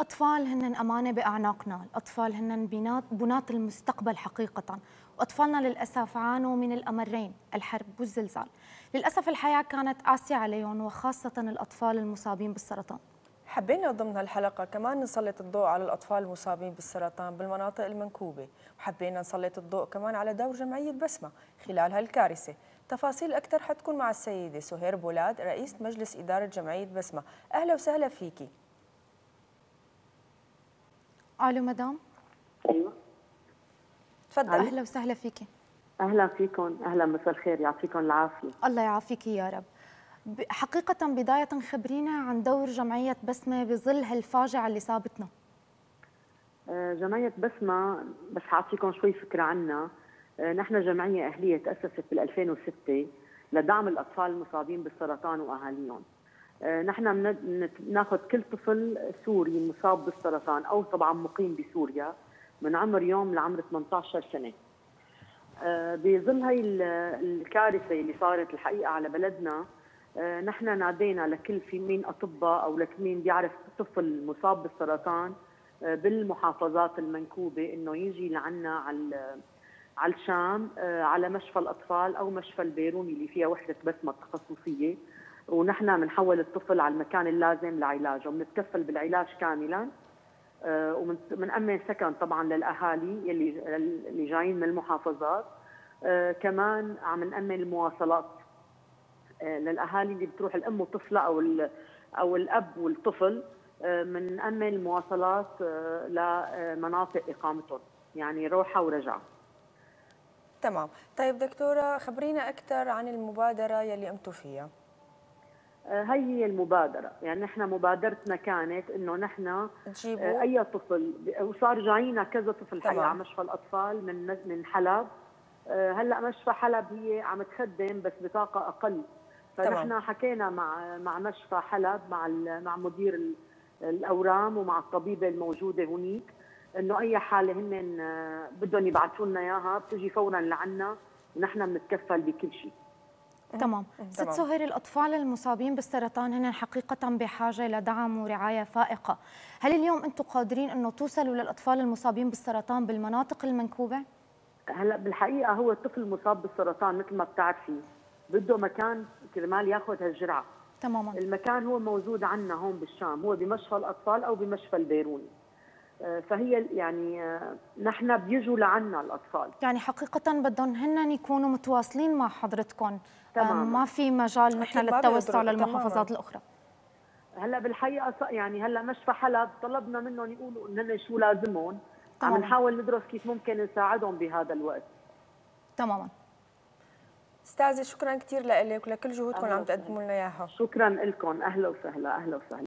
أطفال هن أمانة بأعناقنا. الأطفال هن بنات بنات المستقبل حقيقة. وأطفالنا للأسف عانوا من الأمرين. الحرب والزلزال. للأسف الحياة كانت قاسية عليهم وخاصة الأطفال المصابين بالسرطان. حبينا ضمن هالحلقة كمان نسلط الضوء على الأطفال المصابين بالسرطان بالمناطق المنكوبة. وحبينا نسلط الضوء كمان على دور جمعية بسمة خلال هالكارثة. تفاصيل أكثر حتكون مع السيدة سهير بولاد رئيس مجلس إدارة جمعية بسمة. أهلا وسهلا فيكي. ألو مدام. أيوه. تفضل أهلا وسهلا فيكي أهلا فيكم. أهلا مساء الخير. يعطيكم العافية. الله يعافيك يا رب. حقيقة بداية خبرينا عن دور جمعية بسمة بظل هالفاجعة اللي صابتنا. آه، جمعية بسمة بس حاعطيكم شوي فكرة عنا آه، نحن جمعية أهلية تأسست بال 2006 لدعم الأطفال المصابين بالسرطان وأهاليهم. نحن بناخذ كل طفل سوري مصاب بالسرطان أو طبعا مقيم بسوريا من عمر يوم لعمر 18 سنة. آه، بظل هي الكارثة اللي صارت الحقيقة على بلدنا آه، نحن نادينا لكل في مين أطباء أو لكل مين بيعرف طفل مصاب بالسرطان بالمحافظات المنكوبة إنه يجي لعنا على على الشام على مشفى الأطفال أو مشفى البيروني اللي فيها وحدة بسمه تخصصيه ونحن بنحول الطفل على المكان اللازم لعلاجه وبنتكفل بالعلاج كاملا. آه، ومنأمن سكن طبعا للأهالي يلي اللي جايين من المحافظات. آه، كمان عم نأمن المواصلات. آه، للأهالي اللي بتروح الأم وطفلها أو أو الأب والطفل بنأمن المواصلات لمناطق إقامتهم يعني روحة ورجعة. تمام. طيب دكتورة خبرينا أكثر عن المبادرة يلي قمتوا فيها. هي هي المبادرة. يعني نحن مبادرتنا كانت إنه نحن آه، أي طفل وصار جاينا كذا طفل حقيقه على مشفى الأطفال من من حلب. آه، هلأ مشفى حلب هي عم تخدم بس بطاقة أقل. فنحن حكينا مع مع مشفى حلب مع مع مدير الأورام ومع الطبيبة الموجودة هنيك إنه أي حالة هن بدهم يبعثوا لنا إياها بتجي فورا لعنا ونحن بنتكفل بكل شيء. تمام. ست سهير الأطفال المصابين بالسرطان هن حقيقة بحاجة لدعم ورعاية فائقة. هل اليوم أنتم قادرين أنه توصلوا للأطفال المصابين بالسرطان بالمناطق المنكوبة؟ هلا بالحقيقة هو الطفل المصاب بالسرطان مثل ما بتعرفي. بده مكان كرمال ياخذ هالجرعة. تماما. المكان هو موجود عندنا هون بالشام هو بمشفى الأطفال أو بمشفى البيروني فهي يعني آه، نحن بيجوا لعنا الأطفال. يعني حقيقة بدهم هن يكونوا متواصلين مع حضرتكم. تمام. ما في مجال نحن للتوسع للمحافظات الأخرى. هلأ بالحقيقة يعني هلأ مشفى حلب طلبنا منهم يقولوا انهم شو لازمهم. عم نحاول ندرس كيف ممكن نساعدهم بهذا الوقت. تماما. أستاذة شكرا كثير لك ولكل جهودكم عم تقدموا لنا إياها. شكرا لكم أهلا وسهلا أهلا وسهلا.